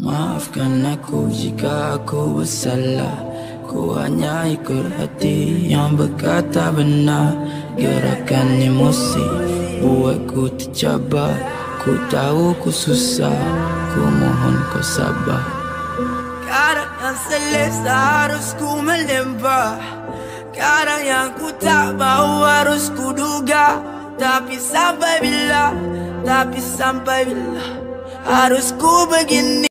Maafkan aku jika aku bersalah. Ku hanya ikut hati yang berkata benar. Gerakan emosi buatku tercabar. Ku tahu ku susah, ku mohon kau sabar. Kadang yang selesa harus ku melempar Kadang yang ku tak mau harus ku duga. Tapi sampai bila, tapi sampai bila Harus ku begini